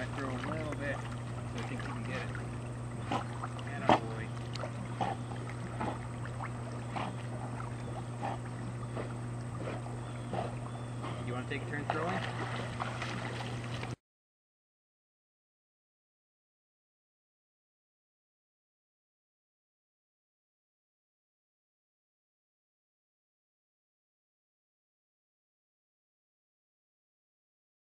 might throw a little bit so I think you can get it. And I oh boy. You want to take a turn throwing?